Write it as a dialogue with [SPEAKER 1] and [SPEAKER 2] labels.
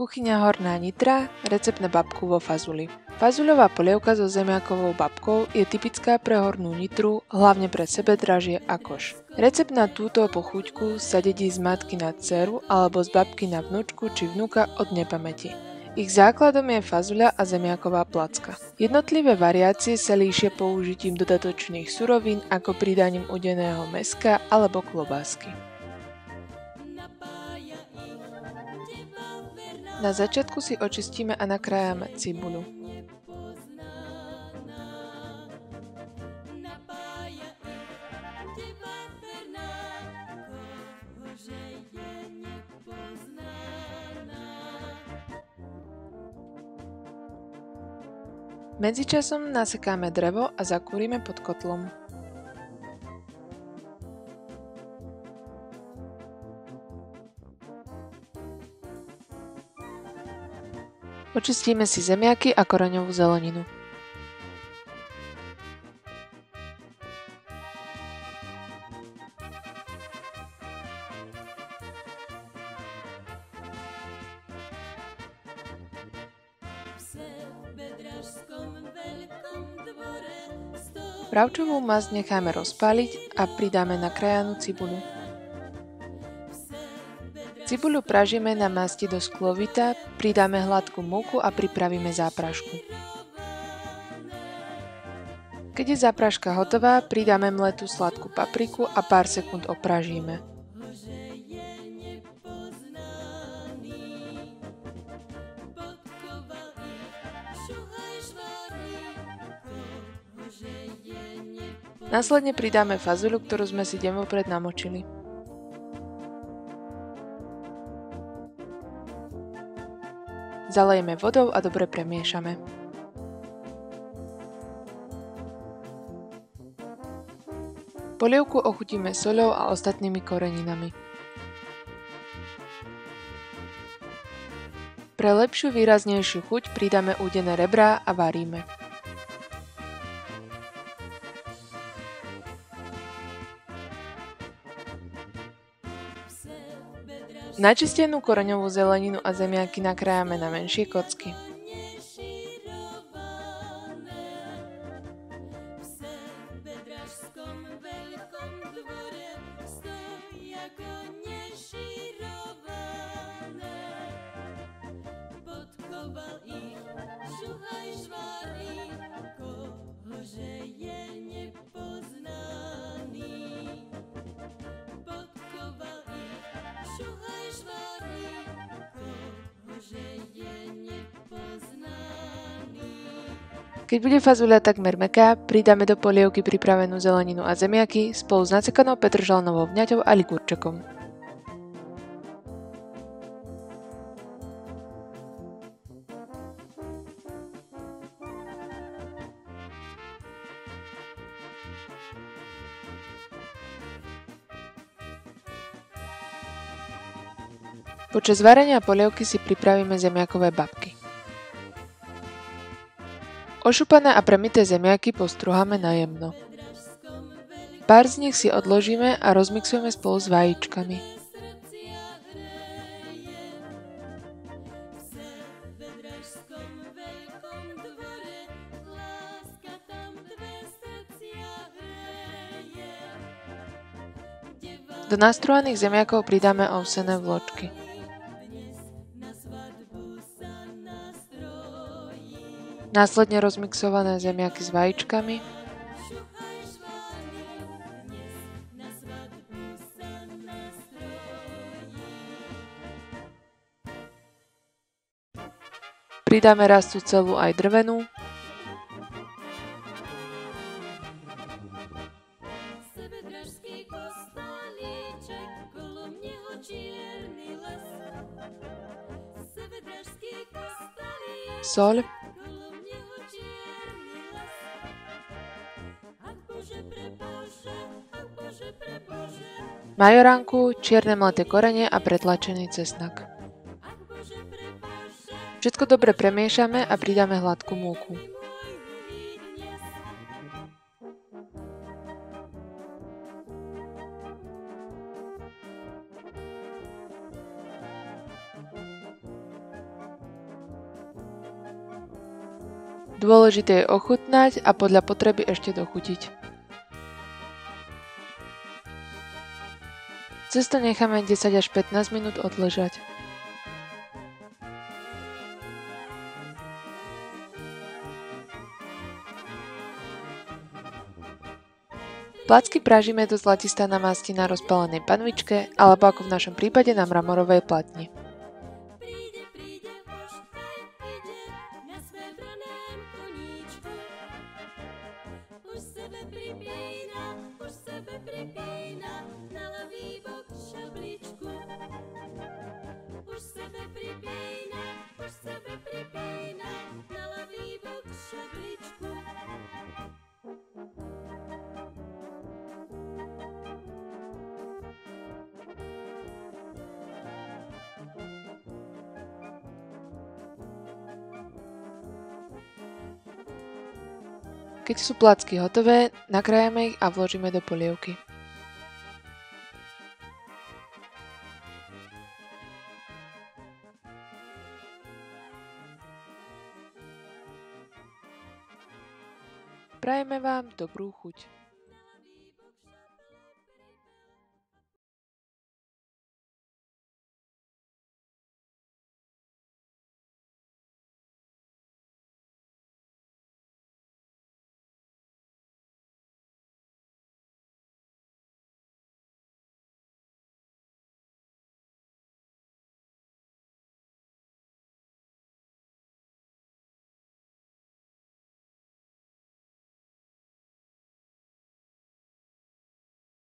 [SPEAKER 1] Kuchyňa Horná Nitra, recept na babku vo fazuli. Fazuľová polievka so zemiakovou babkou je typická pre Hornú Nitru, hlavne pre sebe dražie a koš. Recept na túto pochuťku sa dedí z matky na dceru alebo z babky na vnúčku či vnúka od nepamäti. Ich základom je fazuľa a zemiaková placka. Jednotlivé variácie sa líšia použitím dodatočných surovín ako pridaním udeného meska alebo klobásky. Na začiatku si očistíme a nakrájame cibuľu. Medzičasom nasekáme drevo a zakúrime pod kotlom. Očistíme si zemiaky a koreňovú zeleninu. Bravčovú masť necháme rozpáliť a pridáme nakrájanú cibuľu. Cibuľu pražíme na masti do sklovita, pridáme hladkú múku a pripravíme záprašku. Keď je zápraška hotová, pridáme mletú sladkú papriku a pár sekúnd opražíme. Následne pridáme fazuľu, ktorú sme si deň vopred namočili. Zalejeme vodou a dobre premiešame. Polievku ochutíme soľou a ostatnými koreninami. Pre lepšiu výraznejšiu chuť pridáme údené rebrá a varíme. Načistenú koreňovú zeleninu a zemiaky nakrájame na menšie kocky. Keď bude fazuľa takmer meká, pridáme do polievky pripravenú zeleninu a zemiaky spolu s nacekanou petržalnovou vňaťou a likurčekom. Počas varenia polievky si pripravíme zemiakové babky. Ošupané a premité zemiaky postruháme na jemno. Pár z nich si odložíme a rozmixujeme spolu s vajíčkami. Do nastruhaných zemiakov pridáme ovsené vločky. Následne rozmixované zemiaky s vajíčkami. Pridáme rastu celú aj drvenú. Sol. majoránku, čierne mladé korene a pretlačený cesnak. Všetko dobre premiešame a pridáme hladkú múku. Dôležité je ochutnať a podľa potreby ešte dochutiť. Cesto necháme 10 až 15 minút odležať. Placky pražíme do zlatistá na masti na rozpálenej panvičke alebo ako v našom prípade na mramorovej platni. Keď sú placky hotové, nakrájame ich a vložíme do polievky. Prajeme vám dobrú chuť.